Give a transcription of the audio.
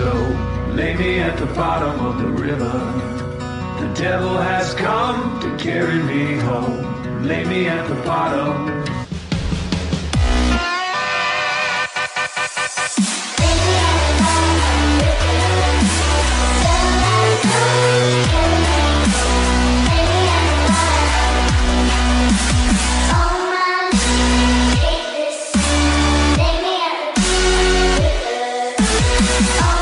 So lay me at the bottom of the river. The devil has come to carry me home. Lay me at the bottom. Oh